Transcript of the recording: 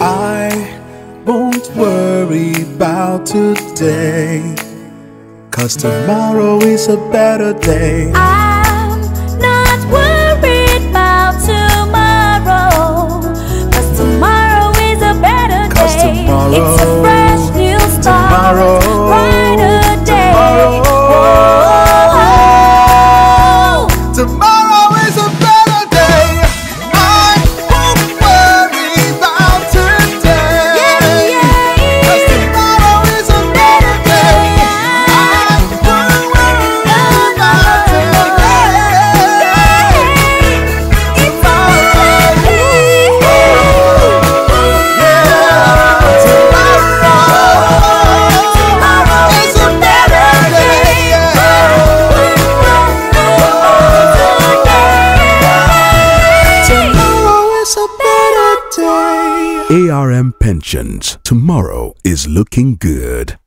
I won't worry about today, cause tomorrow is a better day. I ARM Pensions. Tomorrow is looking good.